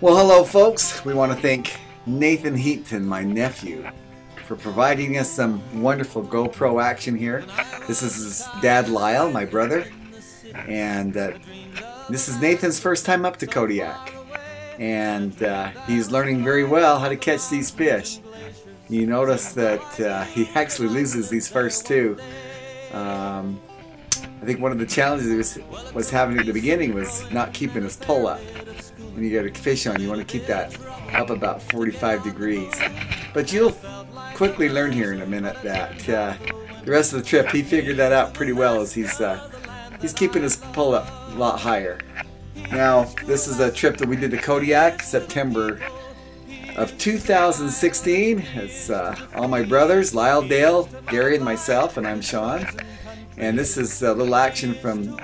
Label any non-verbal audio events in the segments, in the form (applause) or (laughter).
Well, hello, folks. We want to thank Nathan Heaton, my nephew, for providing us some wonderful GoPro action here. This is his dad, Lyle, my brother, and uh, this is Nathan's first time up to Kodiak, and uh, he's learning very well how to catch these fish. You notice that uh, he (laughs) actually loses these first two. Um, I think one of the challenges he was, was having at the beginning was not keeping his pull up. When you get a fish on, you want to keep that up about 45 degrees. But you'll quickly learn here in a minute that uh, the rest of the trip he figured that out pretty well as he's uh, he's keeping his pull up a lot higher. Now this is a trip that we did to Kodiak September of 2016. It's uh, all my brothers, Lyle, Dale, Gary, and myself, and I'm Sean. And this is a little action from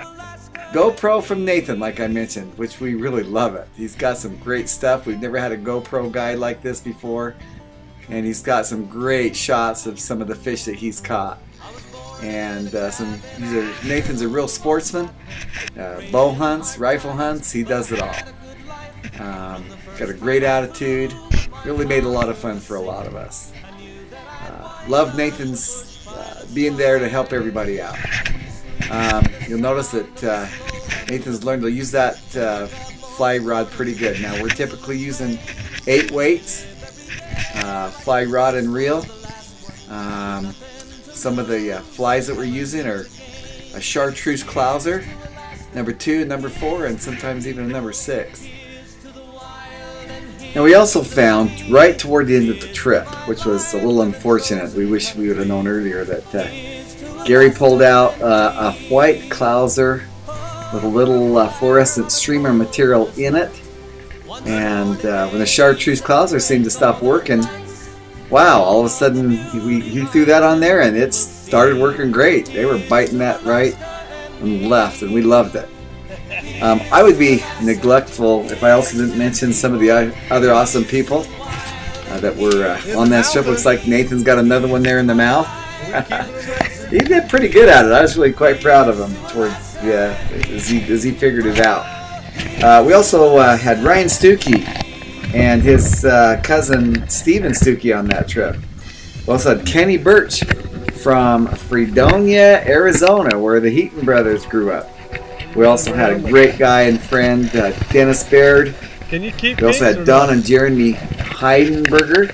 GoPro from Nathan, like I mentioned, which we really love it. He's got some great stuff. We've never had a GoPro guide like this before. And he's got some great shots of some of the fish that he's caught. And uh, some, Nathan's a real sportsman. Uh, bow hunts, rifle hunts, he does it all. Um, got a great attitude. Really made a lot of fun for a lot of us. Uh, love Nathan's uh, being there to help everybody out. Um, you'll notice that uh, Nathan's learned to use that uh, fly rod pretty good. Now we're typically using eight weights, uh, fly rod and reel. Um, some of the uh, flies that we're using are a chartreuse clouser, number two, number four, and sometimes even a number six. Now we also found right toward the end of the trip, which was a little unfortunate. We wish we would have known earlier that uh, Gary pulled out uh, a white clouser with a little uh, fluorescent streamer material in it. And uh, when the chartreuse clouser seemed to stop working, wow, all of a sudden we, he threw that on there and it started working great. They were biting that right and left, and we loved it. Um, I would be neglectful if I also didn't mention some of the other awesome people uh, that were uh, on that trip. Looks like Nathan's got another one there in the mouth. (laughs) he did pretty good at it. I was really quite proud of him towards yeah as he as he figured it out. Uh, we also uh, had Ryan Stuckey and his uh, cousin Steven Stuckey on that trip. We also had Kenny Birch from Fredonia, Arizona, where the Heaton brothers grew up. We also had a great guy and friend, uh, Dennis Baird. Can you keep We also had Don and Jeremy Heidenberger,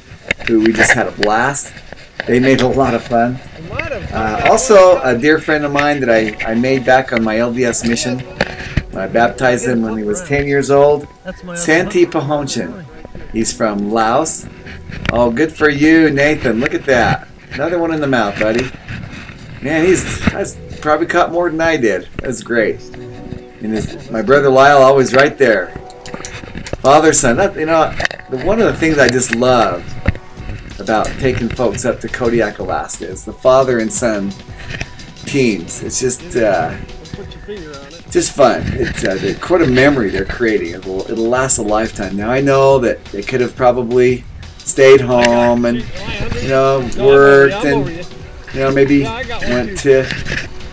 who we just had a blast. They made a lot of fun. Uh, also, a dear friend of mine that I, I made back on my LDS mission. I baptized him when he was 10 years old. Santi Pahonchin. He's from Laos. Oh, good for you, Nathan. Look at that. Another one in the mouth, buddy. Man, he's that's probably caught more than I did. That's great. And his, my brother Lyle always right there. Father son. That, you know, one of the things I just love about taking folks up to Kodiak, Alaska is the father and son teams. It's just uh, just fun. It's uh, the, quite a memory they're creating. It will, it'll last a lifetime. Now I know that they could have probably stayed home and you know worked and you know maybe went to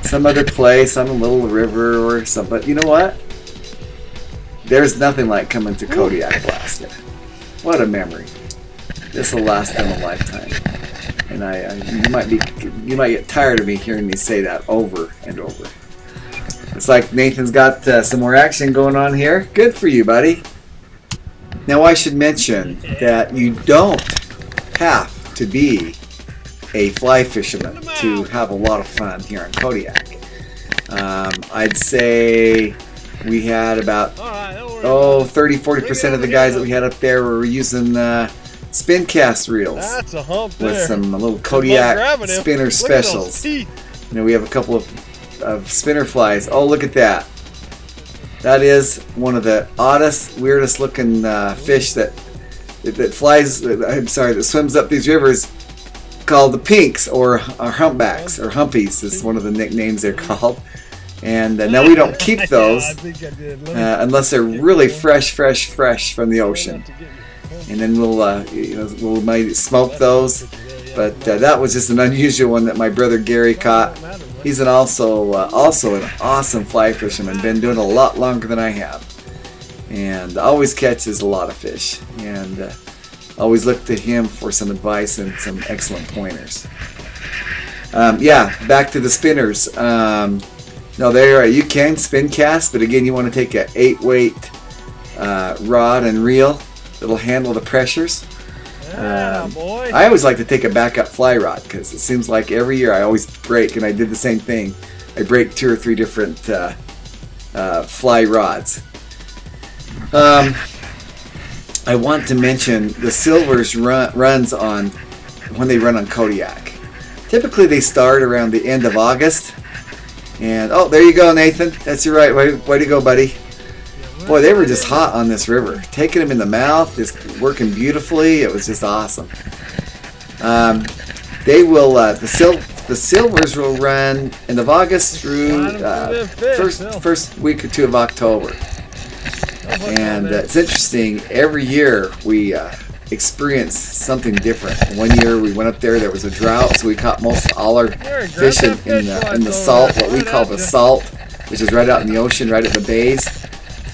some other place on a little river or something. But you know what? There's nothing like coming to Kodiak, Alaska. What a memory. This will last them a lifetime. And I, I, you might be, you might get tired of me hearing me say that over and over. It's like Nathan's got uh, some more action going on here. Good for you, buddy. Now I should mention that you don't have to be a fly fisherman to have a lot of fun here on Kodiak. Um, I'd say we had about oh 30 40% of the guys that we had up there were using uh, spin cast reels That's a hump with some little Kodiak spinner specials. You know, we have a couple of, of spinner flies. Oh, look at that. That is one of the oddest, weirdest looking uh, fish that, that flies. I'm sorry, that swims up these rivers, called the pinks or, or humpbacks or humpies is one of the nicknames they're called. And uh, now we don't (laughs) keep those I think I did. Uh, unless they're really fresh, fresh, fresh from the ocean. And then we'll, uh, you know, we'll might smoke those. But uh, that was just an unusual one that my brother Gary caught. He's an also uh, also an awesome fly fisherman. Been doing a lot longer than I have. and always catches a lot of fish. And uh, always look to him for some advice and some excellent pointers. Um, yeah, back to the spinners. Um, no, there you can spin cast, but again, you want to take an eight weight uh, rod and reel that'll handle the pressures. Yeah, Um, boy. I always like to take a backup fly rod because it seems like every year I always break, and I did the same thing. I break two or three different uh, uh, fly rods. Um, I want to mention the silvers run, runs on when they run on Kodiak. Typically, they start around the end of August. And oh, there you go, Nathan. That's your right way. Way to go, buddy. Boy, they were just hot on this river. Taking them in the mouth, just working beautifully. It was just awesome. Um, they will uh, the sil the silvers will run end of August through uh, first first week or two of October. And uh, it's interesting. Every year we uh, experience something different. One year we went up there. There was a drought, so we caught most all our fish in, in the in the salt, what we call the salt, which is right out in the ocean, right at the bays.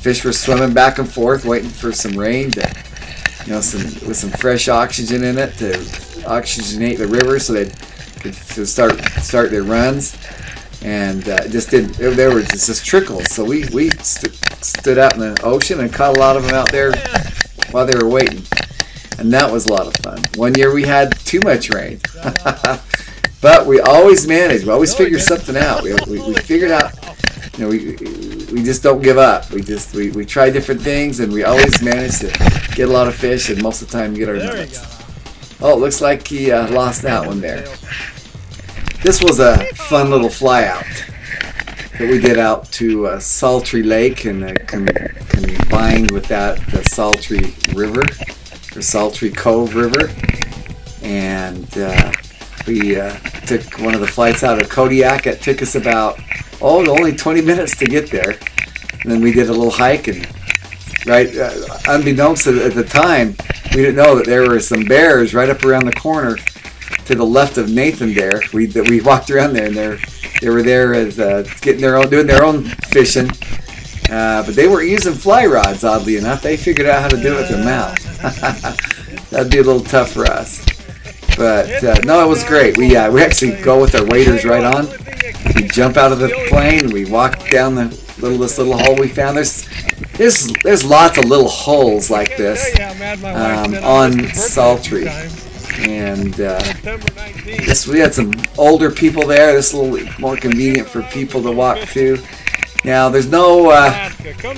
Fish were swimming back and forth, waiting for some rain to, you know, some with some fresh oxygen in it to oxygenate the river so they could to start start their runs. And uh, it just didn't. They were just, just trickles. So we we st- stood out in the ocean and caught a lot of them out there while they were waiting, and that was a lot of fun. One year we had too much rain, (laughs) but we always managed. We always figured something out. We, we, we figured out. You know, we we just don't give up. We just we, we try different things, and we always manage to get a lot of fish, and most of the time get our There Oh, it looks like he uh, lost that one there. This was a fun little fly out that we did out to uh, Saltery Lake and uh, com- combined with that the Saltery River or Saltery Cove River, and uh, we uh, took one of the flights out of Kodiak. It took us about oh only 20 minutes to get there, and then we did a little hike and right uh, unbeknownst to, at the time we didn't know that there were some bears right up around the corner to the left of Nathan there. We that we (laughs) walked around there and they they were there as uh, getting their own doing their own fishing. Uh, but they were using fly rods, oddly enough. They figured out how to do it with their mouth. (laughs) That'd be a little tough for us. But uh, no, it was great. We uh, we actually go with our waders right on. We jump out of the plane. We walk down the little this little hole we found. There's there's there's lots of little holes like this, um, on Saltery. and uh, this we had some older people there. This is a little more convenient for people to walk to. Now there's no uh,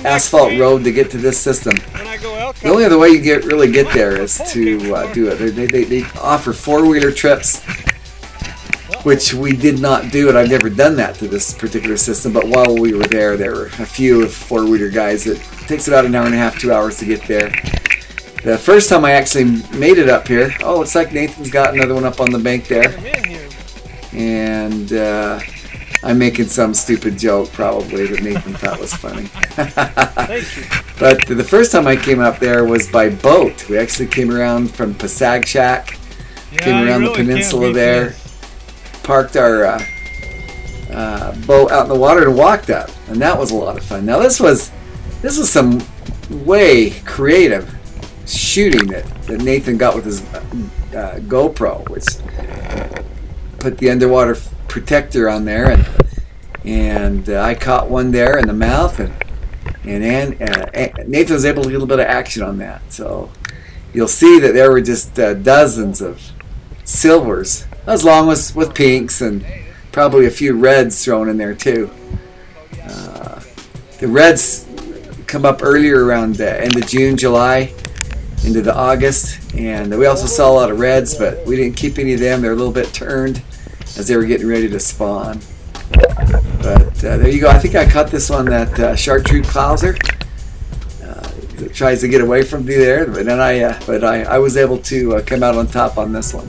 asphalt road to get to this system. The only other way you get really get there is to uh, do it. They, they, they offer four wheeler trips, which we did not do, and I've never done that to this particular system. But while we were there, there were a few four wheeler guys. It takes about an hour and a half, two hours to get there. The first time I actually made it up here, oh, looks like Nathan's got another one up on the bank there, and uh, I'm making some stupid joke probably that Nathan thought was funny. Thank you. (laughs) But the first time I came up there was by boat. We actually came around from Pasagshak, Yeah, came around really the peninsula there, parked our uh, uh, boat out in the water and walked up, and that was a lot of fun. Now this was this was some way creative shooting that, that Nathan got with his uh, GoPro, which put the underwater protector on there, and and uh, I caught one there in the mouth, and and uh, Nathan was able to get a little bit of action on that. So you'll see that there were just uh, dozens of silvers, as long as with pinks and probably a few reds thrown in there too. Uh, the reds come up earlier around the end of June, July, into the August, and we also saw a lot of reds, but we didn't keep any of them. They're a little bit turned as they were getting ready to spawn. But uh, there you go. I think I caught this one that uh, chartreuse clouser. Uh, tries to get away from me there, but then I, uh, but I, I was able to uh, come out on top on this one.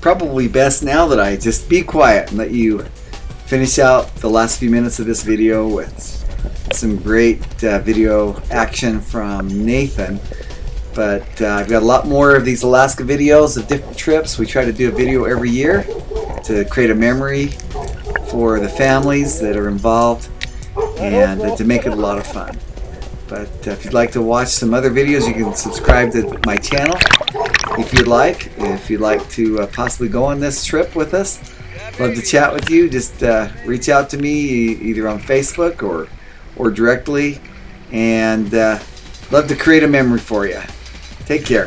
Probably best now that I just be quiet and let you finish out the last few minutes of this video with some great uh, video action from Nathan. But uh, I've got a lot more of these Alaska videos of different trips. We try to do a video every year to create a memory for the families that are involved. and uh, to make it a lot of fun. But uh, if you'd like to watch some other videos, you can subscribe to my channel if you'd like. If you'd like to uh, possibly go on this trip with us, love to chat with you. Just uh, reach out to me either on Facebook or or directly, and uh, love to create a memory for you. Take care.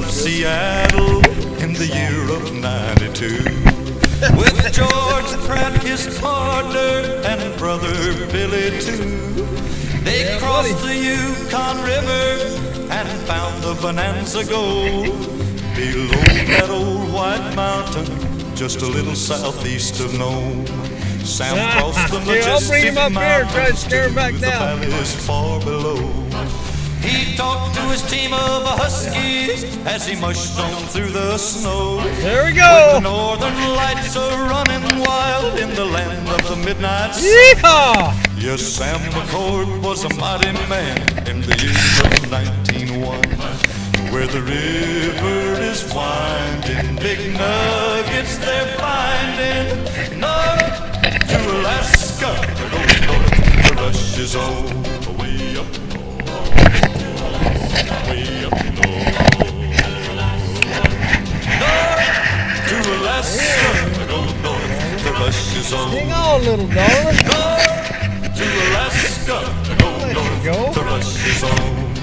Left Seattle in the year of 92 with George Pratt, his partner, and brother Billy too. They crossed the Yukon River and found the Bonanza Gold below that old white mountain, just a little southeast of Nome. Sam (laughs) crossed the Here, I'll bring him majestic up here and try to mountains scare him back the down. valleys far below. He talked to his team of huskies as he mushed on through the snow. There we The go. northern lights are running wild in the land of the midnight. Yeehaw! Yes, Sam McCord was a mighty man in the year of 1901. Where the river is winding, big nuggets they're finding. North to Alaska, go north is Russia's own. Hang on, little darling. To Alaska, go north go. to Russia's own.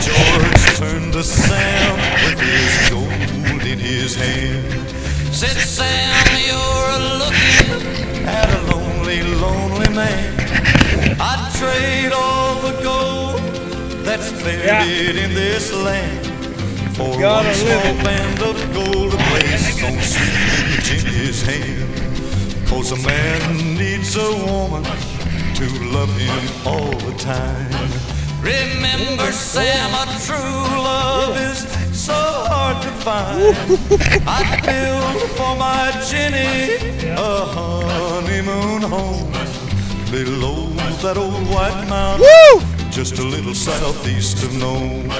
George turned to Sam with his gold in his hand. Said Sam, you're looking at a lonely, lonely man. I'd trade all the gold that's buried in this land for Gotta one small band of gold to place on sweet Jenny's hand. Cause a man needs a woman to love him all the time. Remember, Sam, a true love is so hard to find. I built for my Jenny a honeymoon home below that old white mountain, just a little southeast of Nome,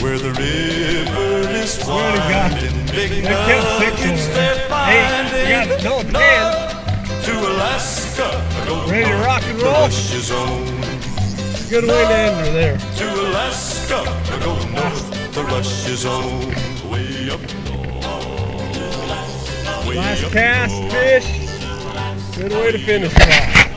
where the river is winding. Big They kept six nuggets they're Hey, you got no finding. To Alaska, Ready to rock and roll? Russia's own. Good way to end her there. To Alaska, go north to Russia's own. Way up north. Way Last up cast north. fish. Good way to finish off.